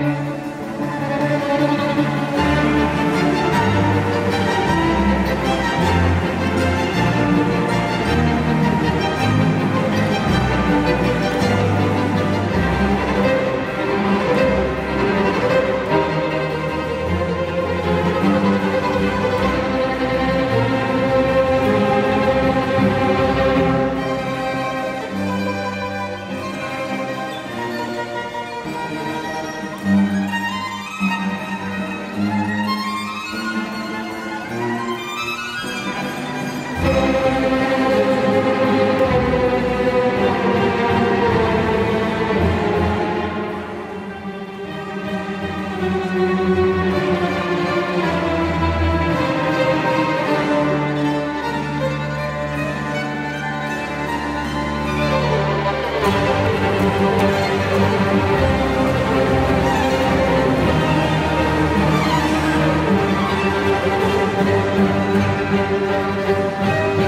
Mm-hmm. Música